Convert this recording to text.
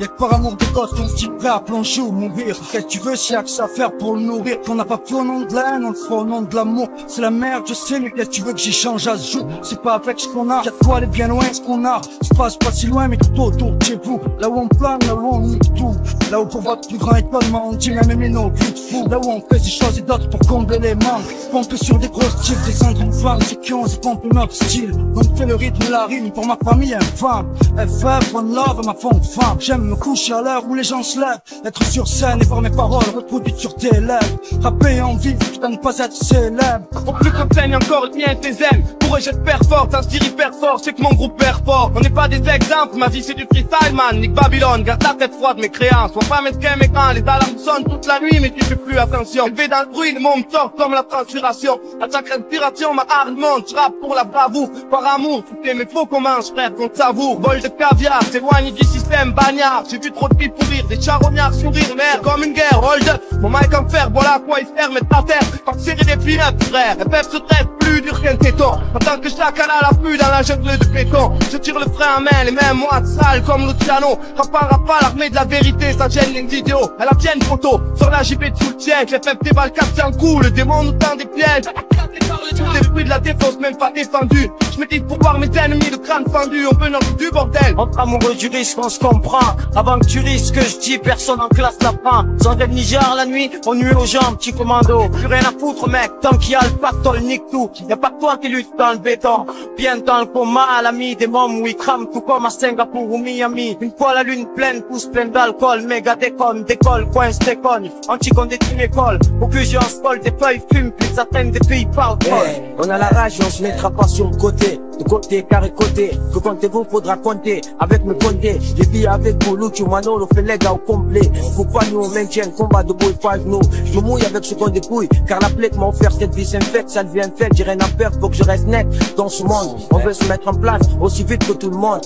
Y'a que par amour de gosse qu'on se dit prêt à plancher ou mourir. Qu'est-ce que tu veux s'il y a que ça à faire pour le nourrir? Qu'on n'a pas fait au nom de la haine, on le fera au nom de l'amour. C'est la merde, je sais, mais qu'est-ce que tu veux que j'échange à ce jour? C'est pas avec ce qu'on a, y'a quoi aller bien loin ce qu'on a. Se passe pas si loin, mais tout autour de chez vous. Là où on plane, là où on nique tout. Là où pour votre plus grand étonnement, on dit même aimer nos vies de fou. Là où on fait des choses et d'autres pour combler les manques. Pomper sur des grosses types, descendre une femme, c'est qui on se pompe notre style. On fait le rythme la rime pour ma famille infâme. FF, one love, ma fond femme. J'aime me coucher à l'heure où les gens se lèvent. Être sur scène et voir mes paroles reproduites sur tes lèvres. Rapper en vie, putain ne pas être célèbre. Au plus qu'on plaigne encore le mien tes aimes Pour eux je te fort, t'inspire hyper fort C'est que mon groupe perd fort On n'est pas des exemples, ma vie c'est du freestyle man Nick Babylone, garde la tête froide mes créances Sois pas mesquin mais quand les alarmes sonnent toute la nuit Mais tu fais plus attention Élevé dans le bruit, le monde sort comme la transpiration À chaque respiration ma Je pour la bravoure, par amour Tout est mais faut qu'on mange frère, qu'on savoure. Bol de caviar, s'éloigne du système bagnard. J'ai vu trop de filles pourrir, des charognards sourire. Merde, comme une guerre, hold up. Mon mic en fer, voilà à quoi il sert, mettre à terre. Pas serrer des pieds frère Et pep se traite plus dur qu'un téton. En tant que chacal à l'affût dans la jungle de béton. Je tire le frein à main, les mêmes mois de sale comme Luciano Rapa rapa l'armée de la vérité, ça gêne les vidéos. Elle a bien une photo, sur la JP de soutien Les pep des balles captent un coup, le démon nous tend des pièges De la défense, même pas défendu Je me dis pour voir mes ennemis, le crâne fendu On peut notre du bordel Entre amoureux du risque, on se comprend. Avant que tu risques, je dis, personne en classe l'apprend. Sans le Niger la nuit, on nuit aux gens, petit commando. Plus rien à foutre, mec, tant qu'il y a le pactole, nique tout. Y'a pas que toi qui lutte dans le béton. Bien dans le coma, l'ami des mômes, où ils crament tout comme à Singapour ou Miami. Une fois la lune pleine, pousse pleine d'alcool, méga déconne, décolle, coince, déconne. Anticon des team école, conclusion, spol, des feuilles plus atteignent des pays par Eh, on a la rage on se mettra pas sur le côté. De côté, carré côté. Que comptez-vous, faudra compter. Avec mes condés. Les billes avec vous, Luchi, Manolo, fait les gars au complet. Pourquoi nous on maintient combat de boy five nous Je me mouille avec ce qu'on dépouille. Car la plaie que m'a offert cette vie s'infecte, ça devient fait. J'ai rien à perdre, faut que je reste net dans ce monde. On veut se mettre en place aussi vite que tout le monde.